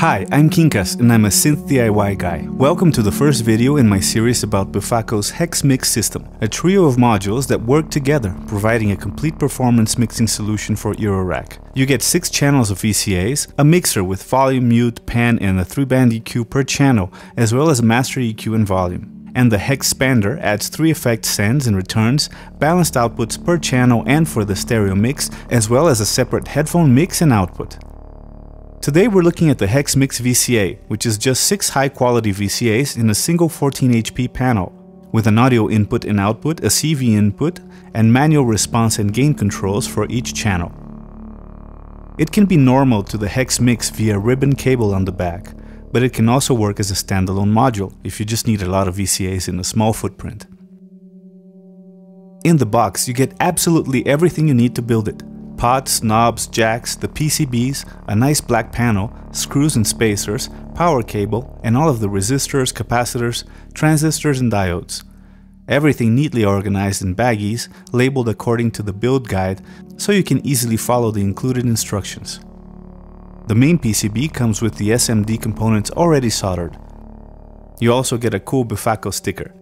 Hi, I'm Quincas and I'm a synth DIY guy. Welcome to the first video in my series about Befaco's Hexmix system, a trio of modules that work together, providing a complete performance mixing solution for Eurorack. You get 6 channels of VCAs, a mixer with volume, mute, pan and a 3-band EQ per channel, as well as a master EQ and volume. And the Hexpander adds 3 effect sends and returns, balanced outputs per channel and for the stereo mix, as well as a separate headphone mix and output. Today we're looking at the Hexmix VCA, which is just 6 high-quality VCAs in a single 14HP panel, with an audio input and output, a CV input, and manual response and gain controls for each channel. It can be normal to the Hexmix via ribbon cable on the back, but it can also work as a standalone module if you just need a lot of VCAs in a small footprint. In the box, you get absolutely everything you need to build it pots, knobs, jacks, the PCBs, a nice black panel, screws and spacers, power cable, and all of the resistors, capacitors, transistors and diodes. Everything neatly organized in baggies, labeled according to the build guide, so you can easily follow the included instructions. The main PCB comes with the SMD components already soldered. You also get a cool Befaco sticker.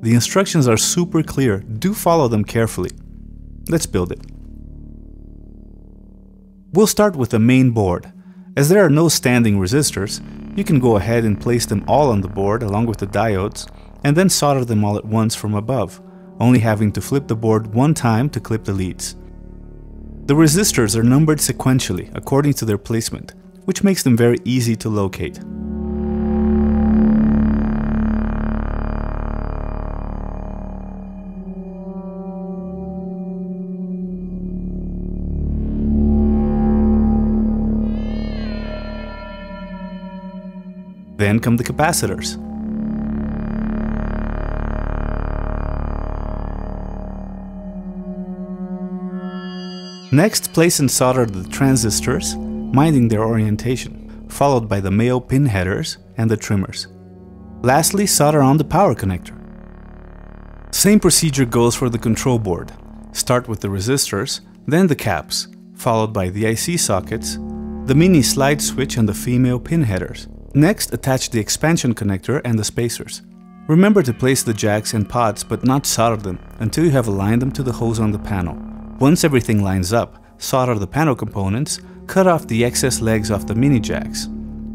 The instructions are super clear, do follow them carefully. Let's build it. We'll start with the main board. As there are no standing resistors, you can go ahead and place them all on the board along with the diodes, and then solder them all at once from above, only having to flip the board one time to clip the leads. The resistors are numbered sequentially according to their placement, which makes them very easy to locate. Then come the capacitors. Next, place and solder the transistors, minding their orientation, followed by the male pin headers and the trimmers. Lastly, solder on the power connector. Same procedure goes for the control board. Start with the resistors, then the caps, followed by the IC sockets, the mini slide switch and the female pin headers. Next, attach the expansion connector and the spacers. Remember to place the jacks and pots but not solder them until you have aligned them to the hose on the panel. Once everything lines up, solder the panel components, cut off the excess legs off the mini jacks.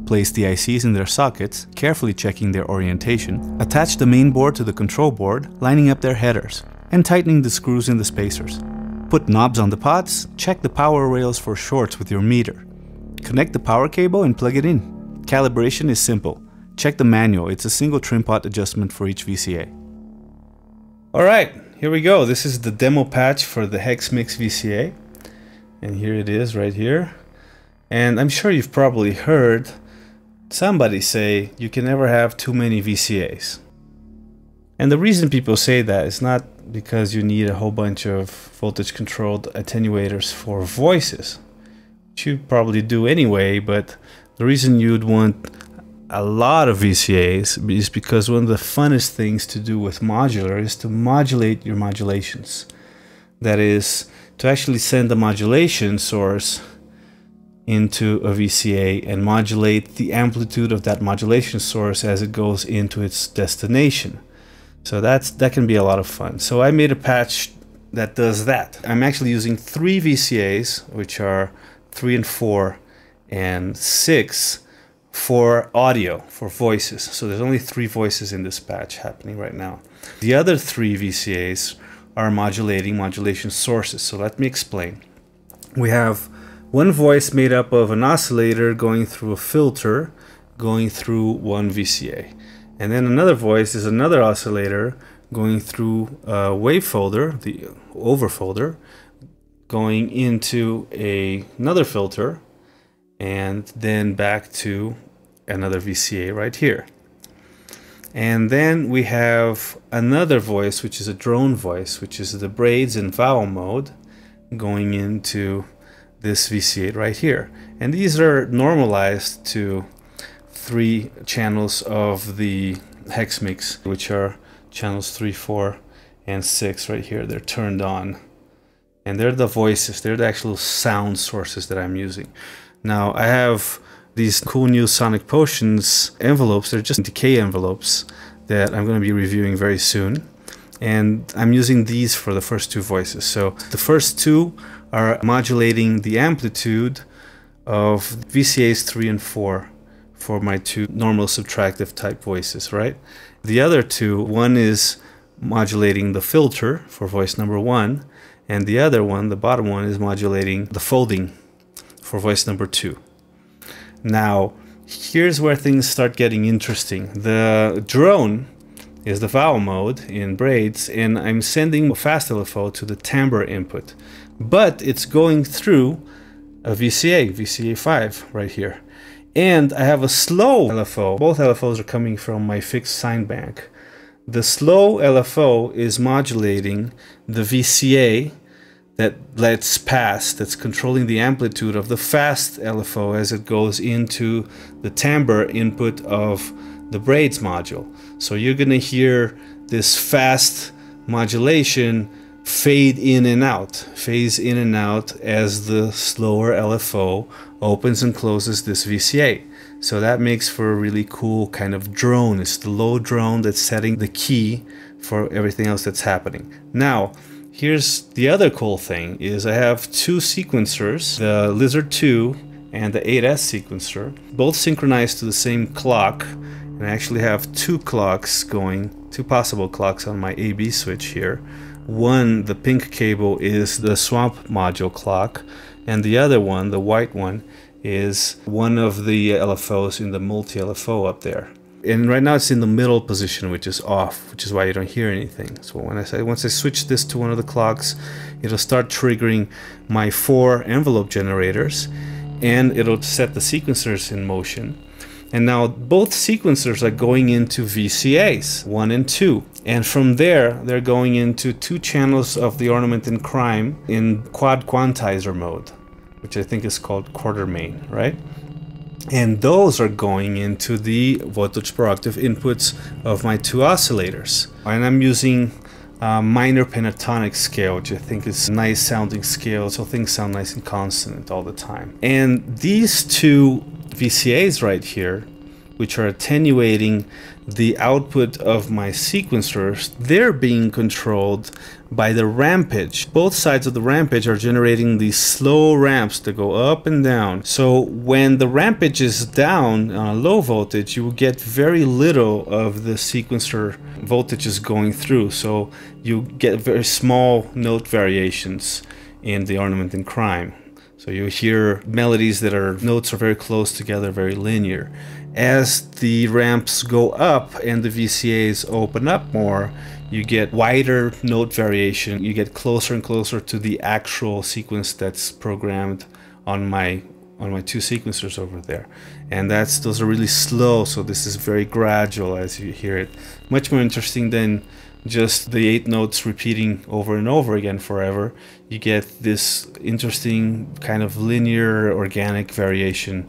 Place the ICs in their sockets, carefully checking their orientation, attach the main board to the control board, lining up their headers, and tightening the screws in the spacers. Put knobs on the pots, check the power rails for shorts with your meter. Connect the power cable and plug it in. Calibration is simple. Check the manual, it's a single trim pot adjustment for each VCA. Alright, here we go. This is the demo patch for the Hexmix VCA. And here it is right here. And I'm sure you've probably heard somebody say you can never have too many VCAs. And the reason people say that is not because you need a whole bunch of voltage controlled attenuators for voices, which you probably do anyway, but the reason you'd want a lot of VCAs is because one of the funnest things to do with modular is to modulate your modulations. That is, to actually send a modulation source into a VCA and modulate the amplitude of that modulation source as it goes into its destination. So that's that can be a lot of fun. So I made a patch that does that. I'm actually using three VCAs, which are three and four and six for audio, for voices. So there's only three voices in this patch happening right now. The other three VCAs are modulating modulation sources. So let me explain. We have one voice made up of an oscillator going through a filter going through one VCA. And then another voice is another oscillator going through a wave folder, the over folder, going into a, another filter and then back to another VCA right here. And then we have another voice, which is a drone voice, which is the braids and vowel mode going into this VCA right here. And these are normalized to three channels of the Hexmix, which are channels 3, 4, and 6 right here. They're turned on. And they're the voices, they're the actual sound sources that I'm using. Now I have these cool new Sonic Potions envelopes. They're just decay envelopes that I'm going to be reviewing very soon. And I'm using these for the first two voices. So the first two are modulating the amplitude of VCAs 3 and 4 for my two normal subtractive type voices, right? The other two, one is modulating the filter for voice number one, and the other one, the bottom one, is modulating the folding for voice number two. Now, here's where things start getting interesting. The drone is the vowel mode in braids, and I'm sending a fast LFO to the timbre input, but it's going through a VCA, VCA5 right here. And I have a slow LFO. Both LFOs are coming from my fixed sine bank. The slow LFO is modulating the VCA that lets pass, that's controlling the amplitude of the fast LFO as it goes into the timbre input of the braids module. So you're gonna hear this fast modulation fade in and out, phase in and out as the slower LFO opens and closes this VCA. So that makes for a really cool kind of drone. It's the low drone that's setting the key for everything else that's happening. Now, here's the other cool thing is I have two sequencers, the Lizard 2 and the 8S sequencer, both synchronized to the same clock. And I actually have two clocks going, two possible clocks on my AB switch here. One, the pink cable, is the swamp module clock, and the other one, the white one, is one of the LFOs in the multi LFO up there. And right now it's in the middle position, which is off, which is why you don't hear anything. So when I say once I switch this to one of the clocks, it'll start triggering my four envelope generators, and it'll set the sequencers in motion. And now both sequencers are going into VCAs, one and two. And from there, they're going into two channels of the Ornament and Crime in quad quantizer mode, which I think is called Quantermain, right? And those are going into the voltage per octave inputs of my two oscillators. And I'm using a minor pentatonic scale, which I think is a nice sounding scale, so things sound nice and consonant all the time. And these two VCAs right here, which are attenuating the output of my sequencers, they're being controlled by the rampage. Both sides of the rampage are generating these slow ramps that go up and down. So when the rampage is down on a low voltage, you will get very little of the sequencer voltages going through. So you get very small note variations in the Ornament and Crime. So you hear melodies that are notes are very close together, very linear. As the ramps go up and the VCAs open up more, you get wider note variation. You get closer and closer to the actual sequence that's programmed on my on my two sequencers over there. And that's those are really slow, so this is very gradual as you hear it. Much more interesting than just the eight notes repeating over and over again forever, you get this interesting kind of linear organic variation.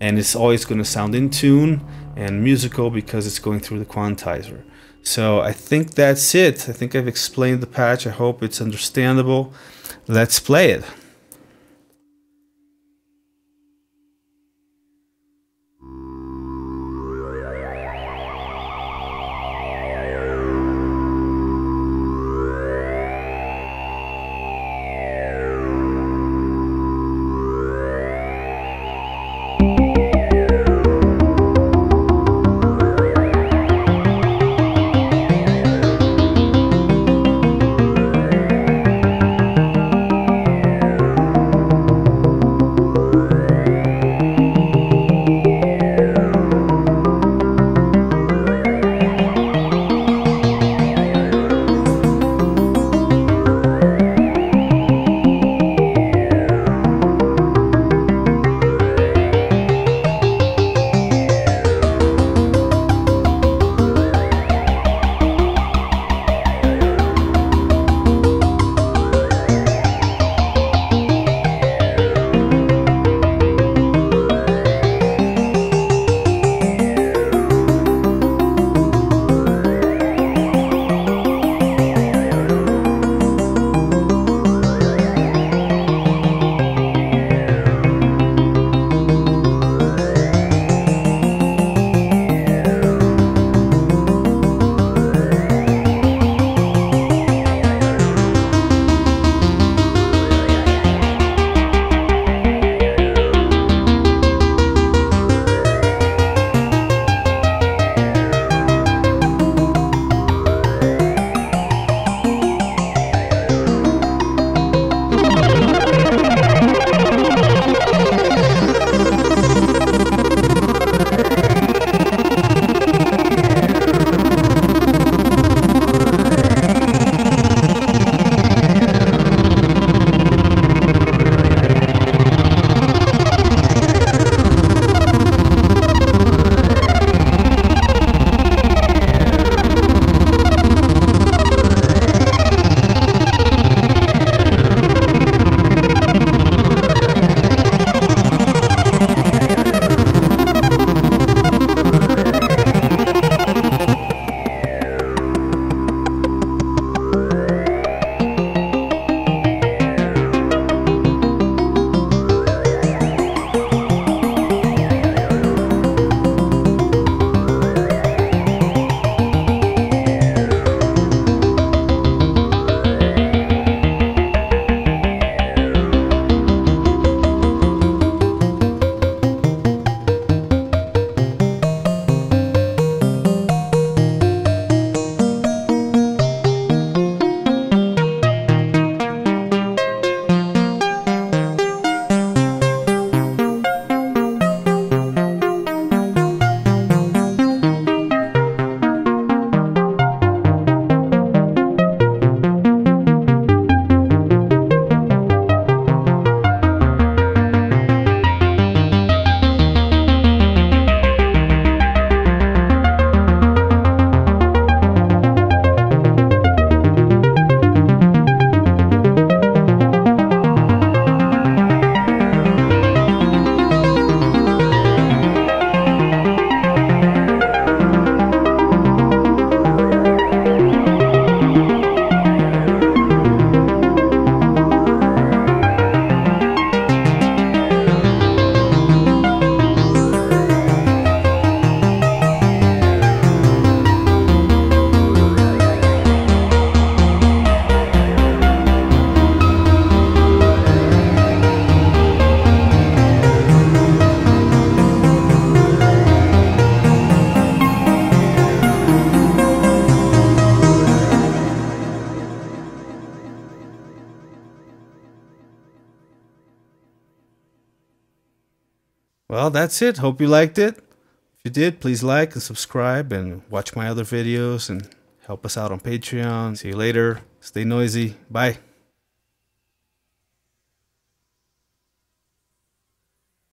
And it's always going to sound in tune and musical because it's going through the quantizer. So I think that's it. I think I've explained the patch. I hope it's understandable. Let's play it. Well, that's it. Hope you liked it. If you did, please like and subscribe and watch my other videos and help us out on Patreon. See you later. Stay noisy. Bye.